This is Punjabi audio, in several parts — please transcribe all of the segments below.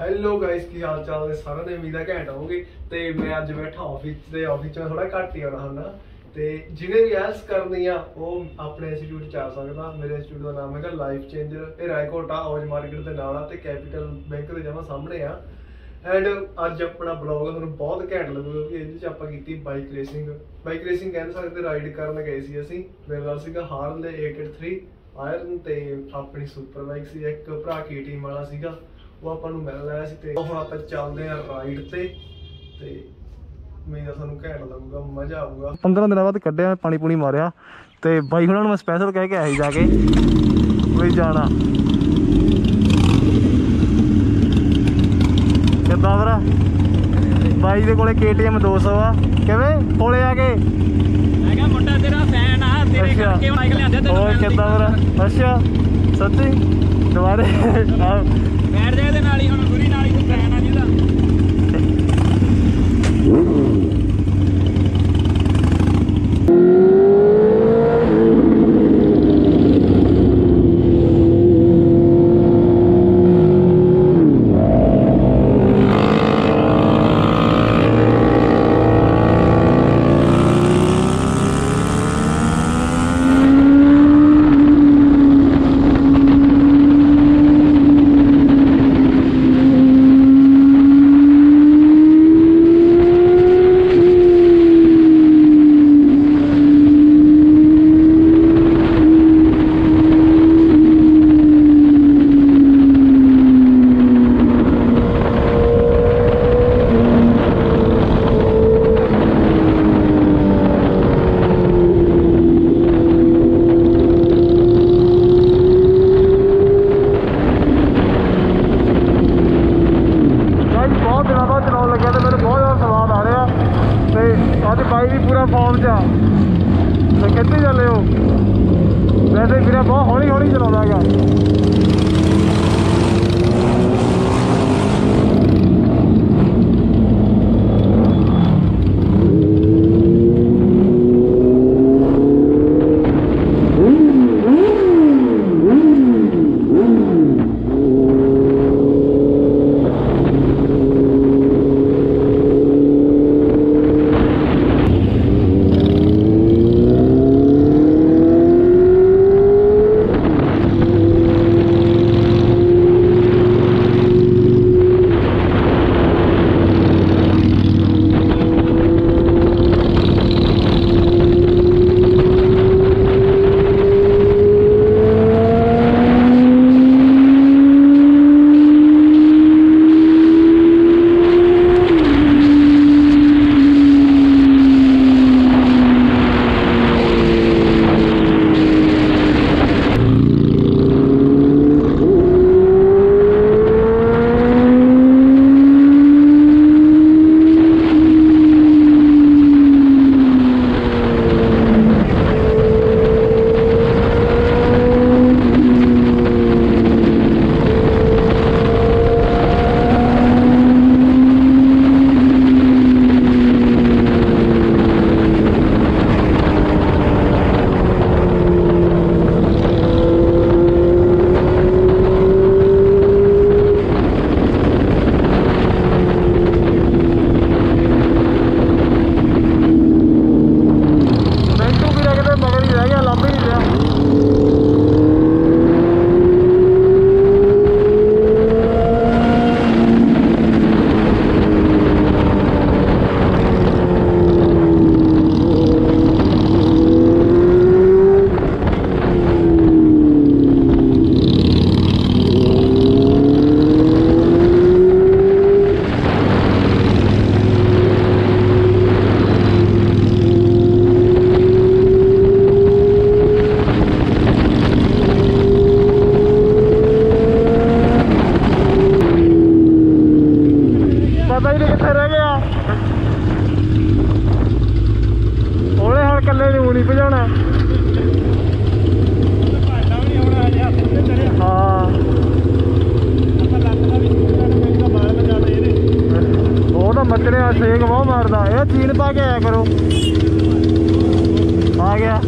ਹੈਲੋ ਗਾਇਸ ਕੀ ਹਾਲ ਚਾਲ ਨੇ? ਸਾਰਿਆਂ ਦੇ ਉਮੀਦ ਹੈ ਘੈਂਟ ਹੋਵੋਗੇ। ਤੇ ਮੈਂ ਅੱਜ ਬੈਠਾ ਆਫਿਸ ਤੇ ਆਫਿਸ ਚ ਥੋੜਾ ਘੱਟ ਹੀ ਆਉਣਾ ਹੁੰਦਾ। ਤੇ ਜਿਹਨੇ ਵੀ ਐਲਸ ਕਰਨੀ ਆ, ਉਹ ਆਪਣੇ ਇੰਸਟੀਚਿਊਟ ਚ ਆ ਸਕਦਾ। ਮੇਰੇ ਇੰਸਟੀਚਿਊਟ ਦਾ ਨਾਮ ਹੈਗਾ ਲਾਈਫ ਚੇਂਜਰ ਇਹ ਰਾਏਕੋਟ ਆ ਔਜ ਮਾਰਕੀਟ ਦੇ ਨਾਲ ਆ ਤੇ ਕੈਪੀਟਲ ਬੈਂਕ ਦੇ ਜਮਾ ਸਾਹਮਣੇ ਆ। ਐਂਡ ਅੱਜ ਆਪਣਾ ਬਲੌਗ ਤੁਹਾਨੂੰ ਬਹੁਤ ਘੈਂਟ ਲੱਗੂਗਾ ਕਿ ਇਹਦੇ ਚ ਆਪਾਂ ਕੀਤੀ ਬਾਈਕ ਰੇਸਿੰਗ ਬਾਈਕ ਰੇਸਿੰਗ ਕਹਿ ਸਕਦੇ ਰਾਈਡ ਕਰਨ ਗਏ ਸੀ ਅਸੀਂ। ਮੇਰੇ ਨਾਲ ਸੀਗਾ ਹਾਰਨ ਹਾਰਲੇ 883 ਆਇਰਨ ਤੇ ਆਪਣੀ ਸੁਪਰ ਬਾਈਕ ਸੀ, ਇੱਕ ਭਰਾ ਕੀ ਟੀਮ ਵਾਲਾ ਸੀਗਾ। ਉਹ ਆਪਾਂ ਨੂੰ ਮਿਲਣ ਆਇਆ ਸੀ ਤੇ ਹੁਣ ਆਪਾਂ ਚੱਲਦੇ ਆ ਰਾਈਡ ਤੇ ਤੇ ਮੈਨੂੰ ਤੁਹਾਨੂੰ ਘੈਂਟ ਲੱਗੂਗਾ ਮਜ਼ਾ ਆਊਗਾ। 15 ਦਿਨਾਂ ਬਾਅਦ ਕੱਢਿਆ ਪਾਣੀ ਪੂਣੀ ਮਾਰਿਆ ਤੇ ਬਾਈ ਹੁਣਾਂ ਨੂੰ ਮੈਂ ਸਪੈਸ਼ਲ ਕਹਿ ਕੇ ਆਇਆ ਸੀ ਜਾ ਕੇ ਵੀ ਜਾਣਾ। ਕਿੱਦਾਂ ਭਰਾ? ਬਾਈ ਦੇ ਕੋਲੇ KTM 200 ਆ। ਕਿਵੇਂ? ਕੋਲੇ ਆ ਕੇ? ਮੈਂ ਕਿਹਾ ਮੁੰਡਾ ਤੇਰਾ ਫੈਨ ਆ ਤੇਰੇ। ਕਰਕੇ ਬਾਈਕ ਲਿਆਂਦੇ ਤੈਨੂੰ ਹੋਰ ਕਿੱਦਾਂ ਭਰਾ? ਅੱਛਾ। ਸੱਚੀ? ਦੁਬਾਰੇ। ਆ ਬੈਠ ਜਾ ਇਹਦੇ ਨਾਲ ਹੀ ਹੁਣ ਗੁਰੀ ਨਾਲ ਹੀ ਤੂੰ ਫੈਨ ਆ ਜਿਹਦਾ ਬਾਈ ਬਹੁਤ ਦਿਨਾਂ ਬਾਅਦ ਚਲਾਉਣ ਲੱਗਿਆ ਤੇ ਮੈਨੂੰ ਬਹੁਤ ਜ਼ਿਆਦਾ ਸਵਾਦ ਆ ਰਿਹਾ ਤੇ ਅੱਜ ਬਾਈ ਵੀ ਪੂਰਾ ਫਾਰਮ 'ਚ ਆ। ਤੇ ਕਿੱਥੇ ਚੱਲੇ ਹੋ? ਵੈਸੇ ਵੀਰੇ ਬਹੁਤ ਹੌਲੀ ਹੌਲੀ ਚਲਾਉਂਦਾ ਹੈਗਾ। ਤਾਂ ਸੇਕ ਬਹੁਤ ਮਾਰਦਾ। ਇਹ ਚੀਨ ਪਾ ਕੇ ਆਇਆ ਕਰੋ। ਆ ਗਿਆ।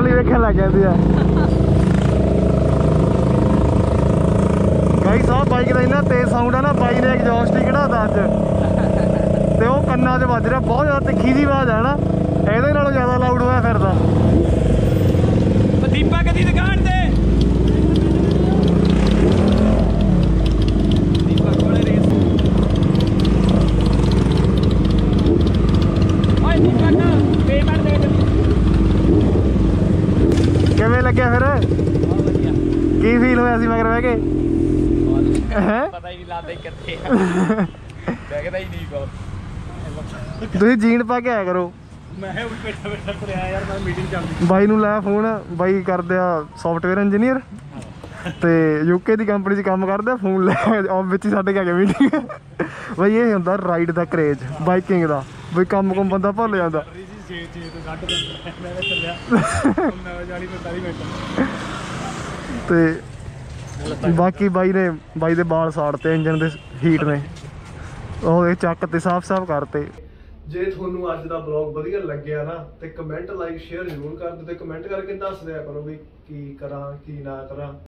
ਵੱਲ ਵੇਖਣ ਲੱਗ ਜਾਂਦੀ ਆ। ਗਾਈ ਸਾਹਿਬ ਬਾਈਕ ਦਾ ਇੰਨਾ ਤੇਜ਼ ਸਾਊਂਡ ਆ ਨਾ ਬਾਈ ਨੇ ਐਗਜ਼ੌਸਟ ਹੀ ਕਢਾਤਾ ਅੱਜ। ਤੇ ਉਹ ਕੰਨਾਂ 'ਚ ਵੱਜ ਰਿਹਾ, ਬਹੁਤ ਜ਼ਿਆਦਾ ਤਿੱਖੀ ਜੀ ਆਵਾਜ਼ ਆ ਨਾ। ਇਹਦੇ ਨਾਲੋਂ ਜ਼ਿਆਦਾ ਲਾਊਡ ਹੋਇਆ ਫਿਰਦਾ। ਉਹ ਦੀਪਕ ਦੁਕਾਨ ਤੇ ਦੀਪਕ ਕੋਲੇ ਰੇਸ ਓਏ ਦੀਪਕ ਪੇਮੈਂਟ ਦੇ ਦੇ ਕਿਵੇਂ ਲੱਗਿਆ ਫਿਰ ਬਹੁਤ ਵਧੀਆ ਕੀ ਫੀਲ ਬਹੁਤ ਹੈ? ਪਤਾ ਹੀ ਨਹੀਂ ਲੱਗਦਾ ਇਹ ਕਿੱਥੇ ਆ। ਦੇਖਦਾ ਹੀ ਨਹੀਂ ਕੋ ਤੁਸੀਂ ਜੀਨ ਪਾ ਕੇ ਆਇਆ ਕਰੋ। ਮੈਂ ਉਹ ਬੈਠਾ ਬੈਠਾ ਤੁਰਿਆ ਯਾਰ ਮੈਂ ਮੀਟਿੰਗ ਚੱਲਦੀ ਬਾਈ ਨੂੰ ਲਾਇਆ ਫੋਨ ਬਾਈ ਕਰਦੇ ਆ ਸੌਫਟਵੇਅਰ ਇੰਜੀਨੀਅਰ ਤੇ ਯੂਕੇ ਦੀ ਕੰਪਨੀ 'ਚ ਕੰਮ ਕਰਦੇ ਫੋਨ ਲੈ ਆਫ ਵਿੱਚ ਹੀ ਸਾਡੇ ਕੇ ਆ ਮੀਟਿੰਗ ਬਾਈ ਇਹ ਹੁੰਦਾ ਰਾਈਡ ਦਾ ਕਰੇਜ ਬਾਈਕਿੰਗ ਦਾ। ਬਈ ਕੰਮ ਕੰਮ ਬੰਦਾ ਭੁੱਲ ਜਾਂਦਾ। ਰਹੀ ਸੀ 6 6 ਤੋਂ ਕੱਢ ਦਿੰਦਾ ਮੈਂ ਕਿਹਾ ਚੱਲਿਆ। 40 45 ਮਿੰਟ ਤੇ ਬਾਕੀ ਬਾਈ ਨੇ, ਬਾਈ ਦੇ ਬਾਲ ਸਾੜਤੇ ਇੰਜਨ ਦੇ ਹੀਟ ਨੇ। ਉਹ ਇਹ ਚੱਕ ਤੇ ਸਾਫ਼-ਸਾਫ਼ ਕਰਤੇ। ਜੇ ਤੁਹਾਨੂੰ ਅੱਜ ਦਾ ਬਲੌਗ ਵਧੀਆ ਲੱਗਿਆ ਨਾ, ਤੇ ਕਮੈਂਟ ਲਾਈਕ ਸ਼ੇਅਰ ਜ਼ਰੂਰ ਕਰ ਦਿਓ ਤੇ ਕਮੈਂਟ ਕਰਕੇ ਦੱਸ ਦਿਆ ਕਰੋ ਵੀ ਕੀ ਕਰਾਂ, ਕੀ ਨਾ ਕਰਾਂ।